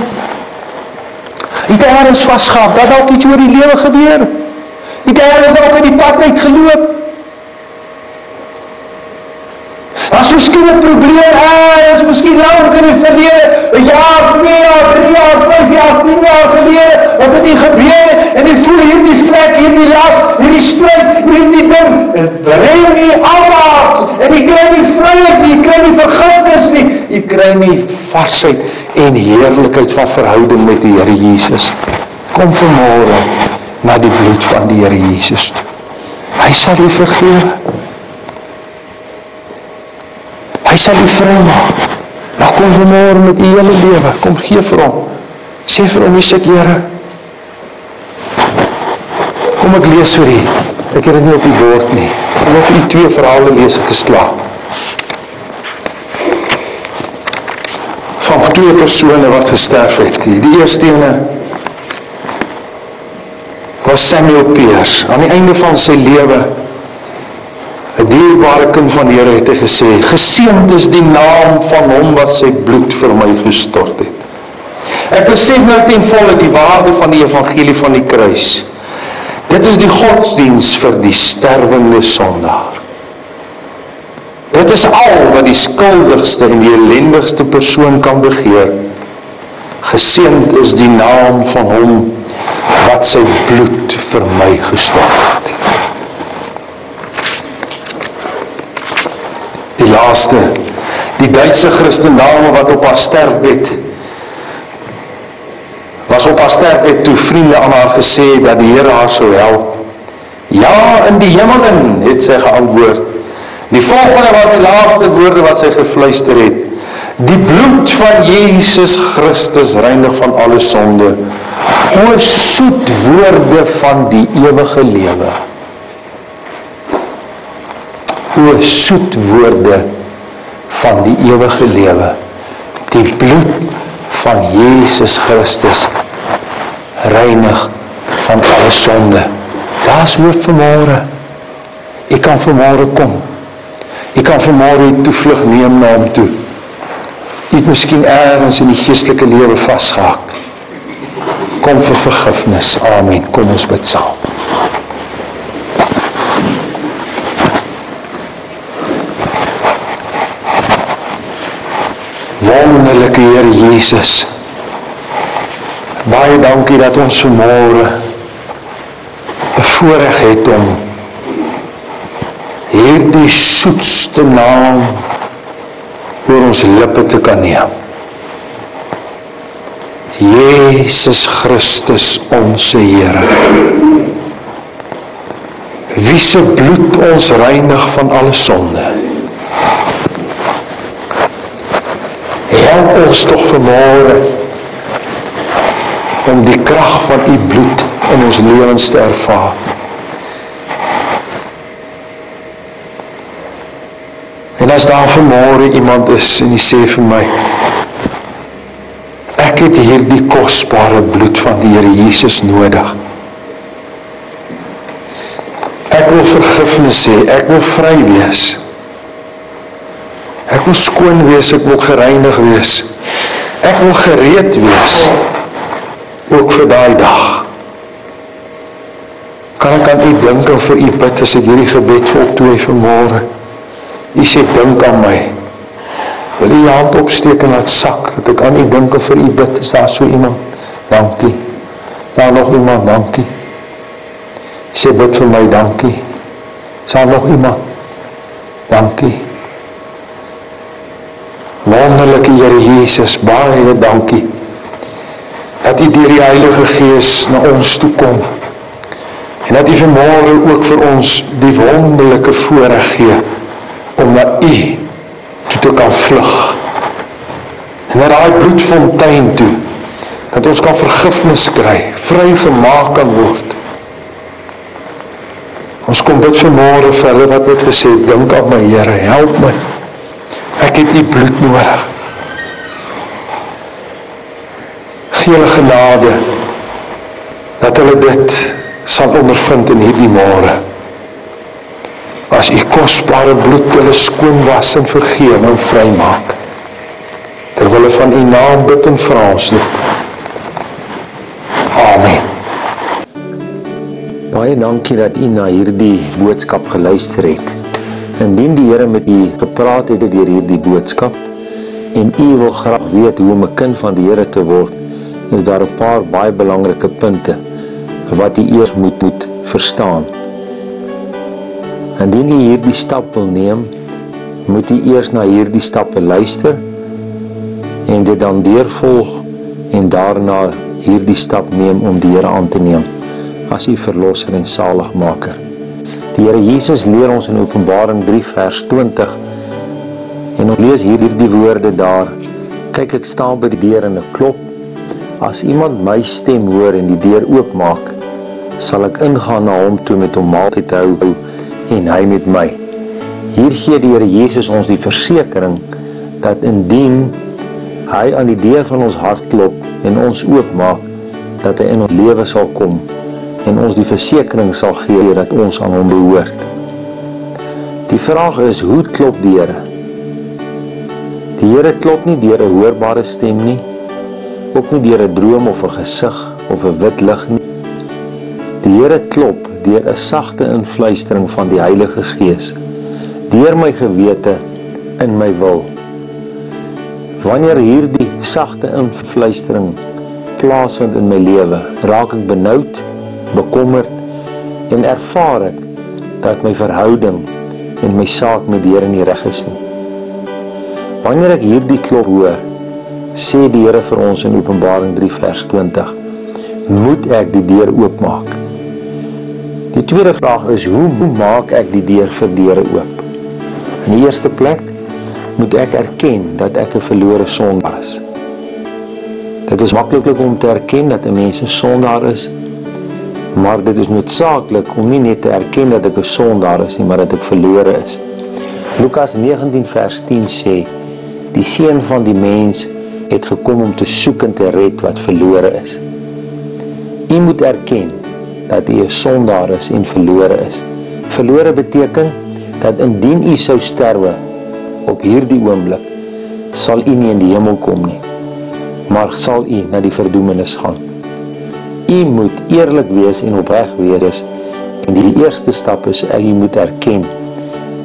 Jy het eers vasgehou, dat dalk iets oor die lewe gebeur. Jy het eers dalk uit die pad uit geloop. As jy skien 'n probleem het, is miskien lank in die verlede, 'n jaar, 2 jaar, 3 jaar, 5 jaar, 10 jaar gelede, wat het nie gebeur en jy voel hierdie vlek, hierdie las, hierdie stryd, hierdie ding, dit bring nie alwaar en jy kry nie vryheid nie, jy kry nie vergifnis nie, jy kry nie varsheid en heerlikheid van verhouding met die Here Jesus. Kom vanmôre na die bloed van die Here Jesus. Hy sal jou vergewe. Hy sal u vrymaak. Nou kom vanmôre met u hele lewe, kom gee vir hom. Sê vir hom, "Ek Here, kom ek lees vir u. Ek het dit nie op die bord nie. Ek wil vir u twee verhale lees geslaap. Van twee persone wat gesterf het. Die eerste ene was Samuel Peers. Aan die einde van sy lewe 'n dierbare kind van die Here het hy gesê: "Geseënd is die naam van hom wat sy bloed vir my gestort het." Ek besef nou ten volle die waarde van die evangelie van die kruis. Dit is die godsdiens vir die sterwende sondaar. Dit is al wat die skuldigste en die ellendigste persoon kan begeer. Geseënd is die naam van hom wat sy bloed vir my gestort het. die laaste die Duitse Christendame wat op haar sterfbed was op haar sterfbed toe vriende aan haar gesê dat die Here haar sou help. Ja, in die hemel in, het sy geantwoord. Die volgende was die laaste woorde wat sy gefluister het. Die bloed van Jesus Christus reinig van alle sonde. O soet woorde van die ewige lewe o soet woorde van die ewige lewe die bloed van Jesus Christus reinig van alle sonde. Daar's hoop vir môre. Ek kan vir môre kom. Ek kan vir môre toevlug neem na hom toe. Jy het miskien ergens in die geestelike lewe vasgehak. Kom vir vergifnis. Amen. Kom ons bid saam wonderlike Here Jesus. Baie dankie dat ons vanmôre 'n voorreg het om hierdie soetste naam oor ons lippe te kan neem. Jesus Christus ons Here. Wie se bloed ons reinig van alle sonde. Help ons tog vanmôre om die krag van u bloed in ons lewens te ervaar. En as daar vanmôre iemand is en hy sê vir my ek het hierdie kosbare bloed van die Here Jesus nodig. Ek wil vergifnis hê, ek wil vry wees. Ek wil skoon wees, ek wil gereinig wees. Ek wil gereed wees ook vir daai dag. Kan ek aan u dink en vir u bid as ek hierdie gebed voltooi vanmôre? U sê dink aan my. Wil u u hand opsteek en laat sak dat ek aan u dink en vir u bid? Is daar so iemand? Dankie. Daar nog iemand, dankie. Sê bid vir my, dankie. Is daar nog iemand? Dankie. Wonderlike Here Jesus, baie dankie dat U deur die Heilige Gees na ons toe kom. En dat U vanmôre ook vir ons die wonderlike voorreg gee om na U te kan vlug. En na daai bloedfontein toe dat ons kan vergifnis kry, vry gemaak kan word. Ons kom bid vanmôre vir hulle wat het gesê, dink aan my Here, help my. Ek het u bloed nodig. Gee hulle genade dat hulle dit sal ondervind in hierdie môre. As u kosbare bloed hulle skoon was en vergewe en vrymaak. Terwyl hulle van u naam bid en vra ons dit. Amen. Baie dankie dat u na hierdie boodskap geluister het. Indien die Here met u gepraat het deur hierdie boodskap en u wil graag weet hoe om 'n kind van die Here te word, is daar 'n paar baie belangrike punte wat u eers moet moet verstaan. Indien u hierdie stap wil neem, moet u eers na hierdie stappe luister en dit dan deurvolg en daarna hierdie stap neem om die Here aan te neem as u verlosser en saligmaker. Die Here Jesus leer ons in Openbaring 3 vers 20 en ons lees hier hierdie woorde daar. Kyk ek staan by die deur en ek klop. As iemand my stem hoor en die deur oopmaak, sal ek ingaan na hom toe met hom maaltyd te hou en hy met my. Hier gee die Here Jesus ons die versekering dat indien hy aan die deur van ons hart klop en ons oopmaak, dat hy in ons lewe sal kom en ons die versekering sal gee dat ons aan hom behoort. Die vraag is, hoe klop die Here? Die Here klop nie deur 'n hoorbare stem nie, ook nie deur 'n droom of 'n gesig of 'n wit lig nie. Die Here klop deur 'n sagte influistering van die Heilige Gees, deur my gewete in my wil. Wanneer hierdie sagte influistering plaasvind in my lewe, raak ek benoud bekommerd en ervaar ek dat my verhouding en my saak met die Here nie reg is nie. Wanneer ek hierdie klop hoor, sê die Here vir ons in Openbaring 3 vers 20, moet ek die deur oopmaak. Die tweede vraag is hoe maak ek die deur vir die Here oop? In die eerste plek moet ek erken dat ek 'n verlore sondaar is. Dit is maklik om te erken dat 'n mens 'n sondaar is maar dit is noodsaaklik om nie net te erken dat ek 'n sondaar is nie, maar dat ek verlore is. Lukas 19 vers 10 sê: Die seun van die mens het gekom om te soek en te red wat verlore is. U moet erken dat u 'n sondaar is en verlore is. Verlore beteken dat indien u sou sterwe op hierdie oomblik, sal u nie in die hemel kom nie, maar sal u na die verdoemenis gaan. U moet eerlik wees en opreg wees. En die eerste stap is u moet erken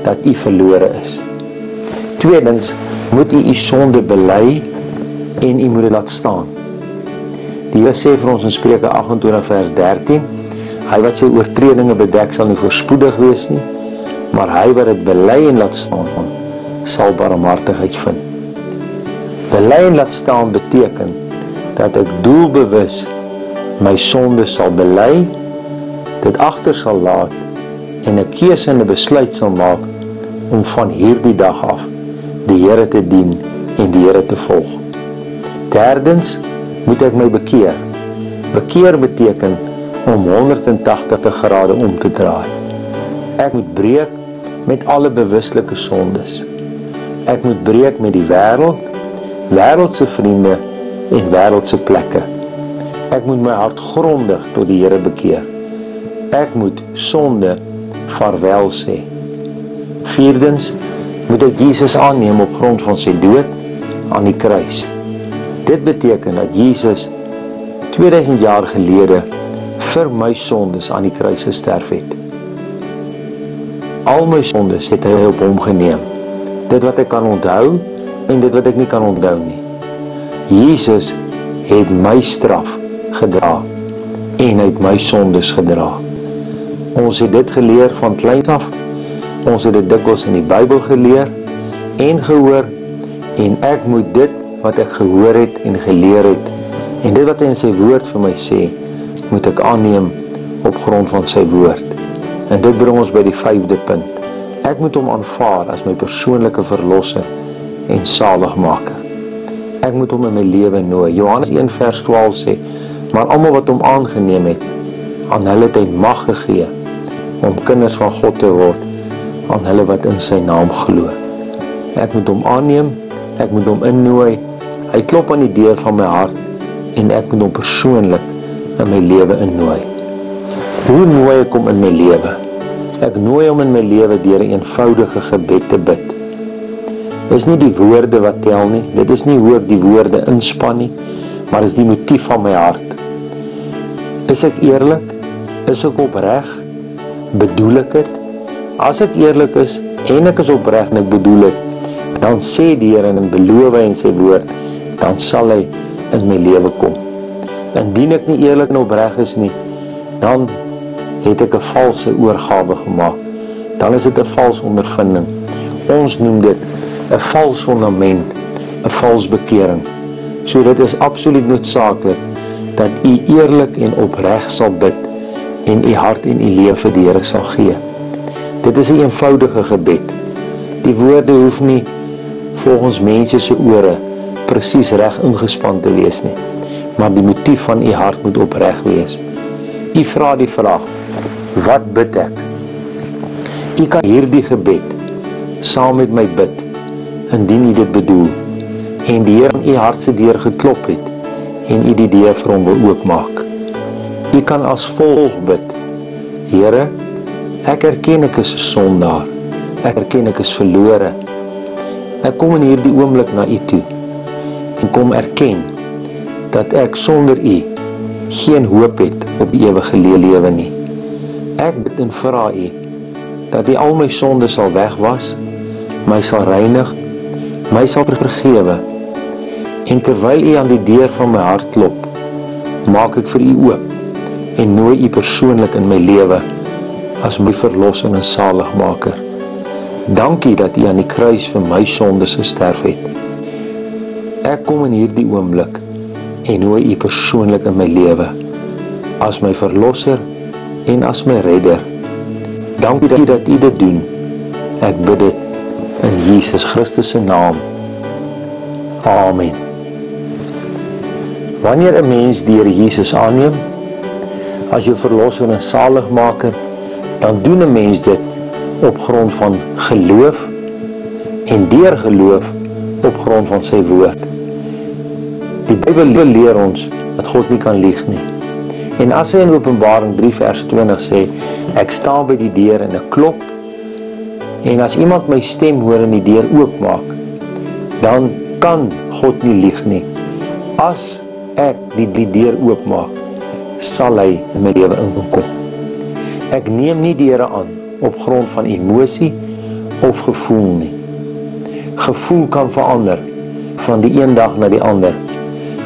dat u verlore is. Tweedens moet u u sonde bely en u moet dit laat staan. Die Here sê vir ons in Spreuke 28 vers 13: Hy wat sy oortredinge bedek sal nie voorspoedig wees nie, maar hy wat dit bely en laat staan, sal barmhartigheid vind. Bely en laat staan beteken dat ek doelbewus my sonde sal bely, dit agter sal laat en 'n keuse en 'n besluit sal maak om van hierdie dag af die Here te dien en die Here te volg. Derdens moet ek my bekeer. Bekeer beteken om 180 grade om te draai. Ek moet breek met alle bewuslike sondes. Ek moet breek met die wêreld, wêreldse vriende en wêreldse plekke. Ek moet my hart grondig tot die Here bekeer. Ek moet sonde vaarwel sê. Vierdens moet ek Jesus aanneem op grond van sy dood aan die kruis. Dit beteken dat Jesus 2000 jaar gelede vir my sondes aan die kruis gesterf het. Al my sondes het hy op hom geneem. Dit wat ek kan onthou en dit wat ek nie kan onthou nie. Jesus het my straf gedra en uit my sondes gedra. Ons het dit geleer van kleins af. Ons het dit dikwels in die Bybel geleer en gehoor en ek moet dit wat ek gehoor het en geleer het en dit wat hy in sy woord vir my sê, moet ek aanneem op grond van sy woord. En dit bring ons by die 5de punt. Ek moet hom aanvaar as my persoonlike verlosser en saligmaker. Ek moet hom in my lewe nooi. Johannes 1 vers 12 sê: maar almal wat hom aangeneem het, aan hulle het hy mag gegee om kinders van God te word, aan hulle wat in sy naam glo. Ek moet hom aanneem, ek moet hom innooi. Hy klop aan die deur van my hart en ek moet hom persoonlik in my lewe innooi. Hoe nooi ek hom in my lewe? Ek nooi hom in my lewe deur 'n eenvoudige gebed te bid. Dis nie die woorde wat tel nie. Dit is nie hoe ek die woorde inspann nie, maar is die motief van my hart. Is ek eerlik? Is ek opreg? Bedoel ek dit? As ek eerlik is en ek is opreg en ek bedoel dit, dan sê die Here en beloof hy in sy woord, dan sal hy in my lewe kom. Indien ek nie eerlik en opreg is nie, dan het ek 'n valse oorgawe gemaak. Dan is dit 'n vals ondervinding. Ons noem dit 'n vals fondament, 'n vals bekering. So dit is absoluut noodsaaklik dat u eerlik en opreg sal bid en u hart en u lewe vir die Here sal gee. Dit is 'n eenvoudige gebed. Die woorde hoef nie volgens mense se ore presies reg ingespan te wees nie, maar die motief van u hart moet opreg wees. U vra die vraag: Wat bid ek? U kan hierdie gebed saam met my bid indien u dit bedoel en die Here in u hart se deur geklop het en u die deur vir hom wil oopmaak. U kan as volg bid: Here, ek erken ek is 'n sondaar. Ek erken ek is verlore. Ek kom in hierdie oomblik na u toe en kom erken dat ek sonder u geen hoop het op ewige lewe nie. Ek bid en vra u dat u al my sondes sal wegwas, my sal reinig, my sal vergewe En terwyl U aan die deur van my hart klop, maak ek vir U oop en nooi U persoonlik in my lewe as my verlosser en saligmaker. Dankie dat U aan die kruis vir my sondes gesterf het. Ek kom in hierdie oomblik en nooi U persoonlik in my lewe as my verlosser en as my redder. Dankie dat U dat U dit doen. Ek bid dit in Jesus Christus se naam. Amen. Wanneer 'n mens die Here Jesus aanneem as jou verlosser en saligmaker, dan doen 'n mens dit op grond van geloof en deur geloof op grond van sy woord. Die Bybel leer ons dat God nie kan lieg nie. En as hy in Openbaring 3 vers 20 sê, ek staan by die deur en ek klop, en as iemand my stem hoor en die deur oopmaak, dan kan God nie lieg nie. As ek die die deur oopmaak, sal hy in my lewe inkom. Ek neem nie die Here aan op grond van emosie of gevoel nie. Gevoel kan verander van die een dag na die ander.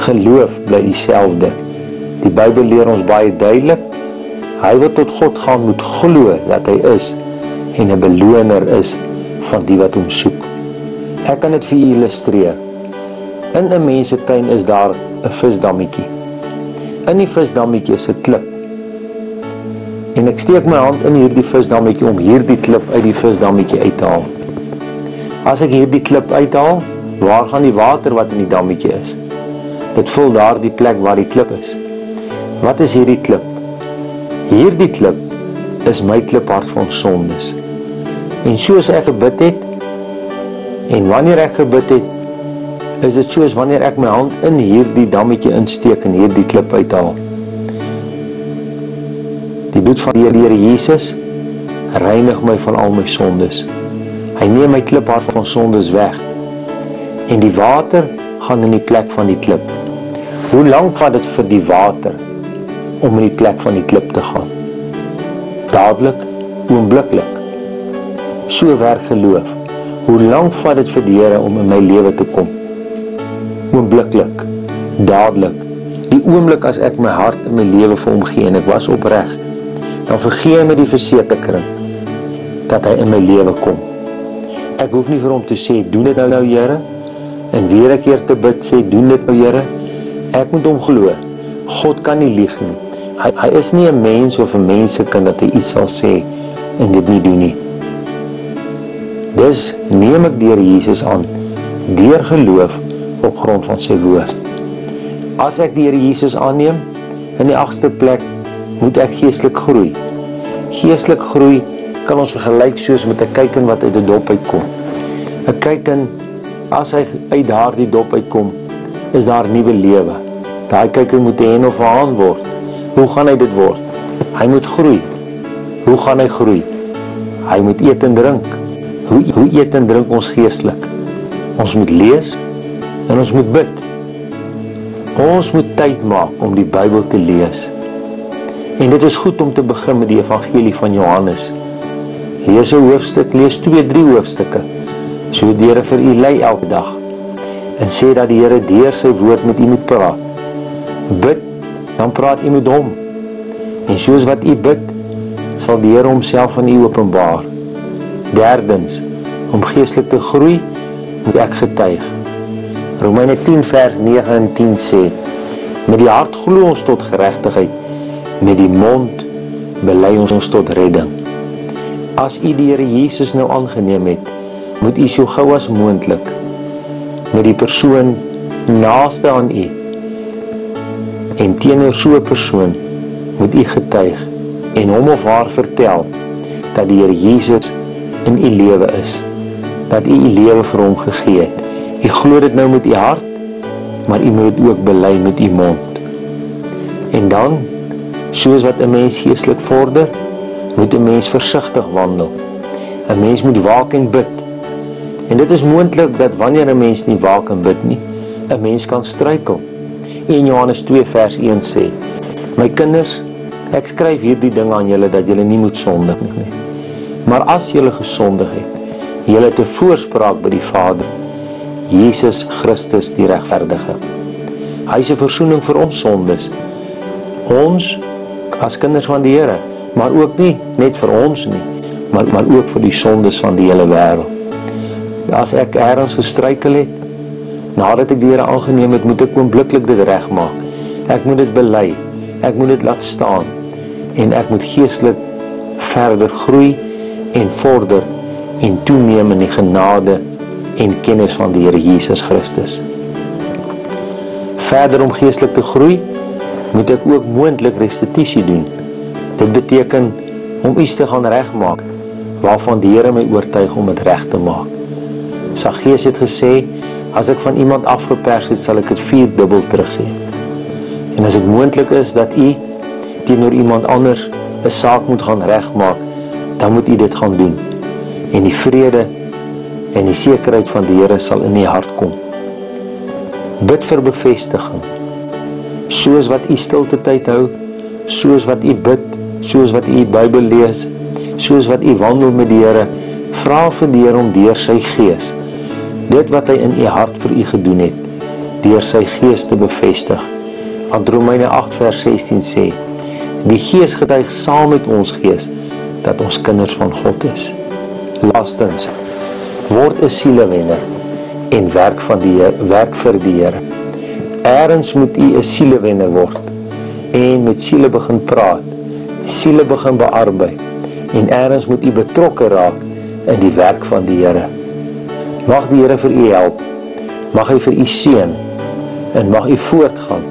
Geloof bly dieselfde. Die Bybel leer ons baie duidelik, hy wat tot God gaan moet glo dat hy is en 'n beloner is van die wat hom soek. Ek kan dit vir u illustreer. In 'n mens se tuin is daar 'n visdammetjie. In die visdammetjie is 'n klip. En ek steek my hand in hierdie visdammetjie om hierdie klip uit die visdammetjie uit te haal. As ek hierdie klip uithaal, waar gaan die water wat in die dammetjie is? Dit vul daardie plek waar die klip is. Wat is hierdie klip? Hierdie klip is my kliphart van sondes. En soos ek gebid het en wanneer ek gebid het, is dit soos wanneer ek my hand in hierdie dammetjie insteek en hierdie klip uithaal. Die bloed van die Here Jesus reinig my van al my sondes. Hy neem my kliphart van sondes weg. En die water gaan in die plek van die klip. Hoe lank vat dit vir die water om in die plek van die klip te gaan? Dadelik, oombliklik. So werk geloof. Hoe lank vat dit vir die Here om in my lewe te kom? Oombliklik, dadelik. Die oomblik as ek my hart en my lewe vir hom gee en ek was opreg, dan vergee hy my die versekering dat hy in my lewe kom. Ek hoef nie vir hom te sê doen dit nou nou Here en weer 'n keer te bid sê doen dit nou Here. Ek moet hom glo. God kan nie lieg nie. Hy hy is nie 'n mens of 'n mensekind dat hy iets sal sê en dit nie doen nie. Dis neem ek deur Jesus aan deur geloof op grond van sy woord. As ek die Here Jesus aanneem, in die agste plek moet ek geestelik groei. Geestelik groei kan ons vergelyk soos met 'n kuiken wat uit 'n dop uitkom. 'n Kuiken as hy uit daardie dop uitkom, is daar nuwe lewe. Daai kuiken moet hen of haan word. Hoe gaan hy dit word? Hy moet groei. Hoe gaan hy groei? Hy moet eet en drink. Hoe hoe eet en drink ons geestelik? Ons moet lees en ons moet bid. Ons moet tyd maak om die Bybel te lees. En dit is goed om te begin met die evangelie van Johannes. Lees 'n hoofstuk, lees 2, 3 hoofstukke. So die Here vir u lei elke dag en sê dat die Here deur sy woord met u moet praat. Bid, dan praat u met hom. En soos wat u bid, sal die Here homself aan u openbaar. Derdens, om geestelik te groei, moet ek getuig. Romeine 10 vers 9 en 10 sê: Met die hart glo ons tot geregtigheid, met die mond bely ons ons tot redding. As u die Here Jesus nou aangeneem het, moet u so gou as moontlik met die persoon naaste aan u en teenoor so 'n persoon moet u getuig en hom of haar vertel dat die Here Jesus in u lewe is dat u u lewe vir hom gegee het u glo dit nou met u hart maar u moet dit ook bely met u mond. En dan soos wat 'n mens geestelik vorder moet 'n mens versigtig wandel. 'n mens moet waak en bid. En dit is moontlik dat wanneer 'n mens nie waak en bid nie 'n mens kan struikel. 1 Johannes 2 vers 1 sê my kinders Ek skryf hierdie ding aan julle dat julle nie moet sondig nie. Maar as julle gesondig het, julle te voorspraak by die Vader, Jesus Christus die regverdige. Hy is 'n verzoening vir ons sondes. Ons as kinders van die Here, maar ook nie net vir ons nie, maar maar ook vir die sondes van die hele wêreld. As ek eers gestruikel het, nadat ek die Here aangeneem het, moet ek oombliklik dit regmaak. Ek moet dit bely. Ek moet dit laat staan en ek moet geestelik verder groei en vorder en toeneem in die genade en kennis van die Here Jesus Christus. Verder om geestelik te groei, moet ek ook moontlik restituisie doen. Dit beteken om iets te gaan regmaak waarvan die Here my oortuig om dit reg te maak. Saggees het gesê, as ek van iemand afgepers het, sal ek dit vierdubbel teruggee. En as dit moontlik is dat u teenoor iemand anders 'n saak moet gaan regmaak, dan moet u dit gaan doen. En die vrede en die sekerheid van die Here sal in u hart kom. Bid vir bevestiging. Soos wat u stilte tyd hou, soos wat u bid, soos wat u Bybel lees, soos wat u wandel met die Here, vra vir die Here om deur sy gees dit wat hy in u hart vir u gedoen het, deur sy gees te bevestig. Want Romeine 8 vers 16 sê: Die Gees getuig saam met ons gees dat ons kinders van God is. Laastens word 'n sielewenner en werk van die Heer, werk vir die Here. Eerens moet u 'n sielewenner word en met siele begin praat, siele begin bearbei en eerens moet u betrokke raak in die werk van die Here. Mag die Here vir u help. Mag hy vir u seën en mag u voortgaan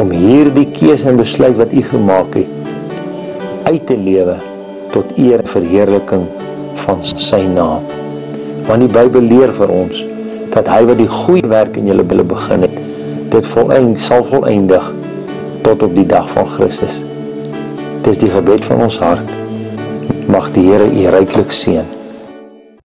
om hierdie keuse en besluit wat u gemaak het uit te lewe tot eer en verheerliking van sy naam. Want die Bybel leer vir ons dat hy wat die goeie werk in julle wille begin het, dit volëind sal volëindig tot op die dag van Christus. Dit is die gebed van ons hart. Mag die Here u ryklik seën.